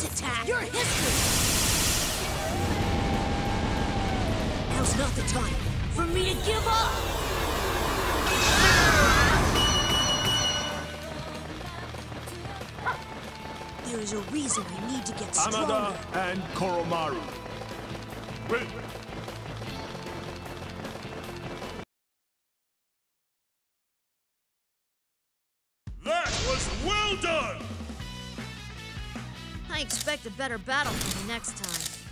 this attack. Your history. Now's not the time for me to give up. There is a reason we need to get stronger. Amada and Koromaru. Wait. That was well done! I expect a better battle from you next time.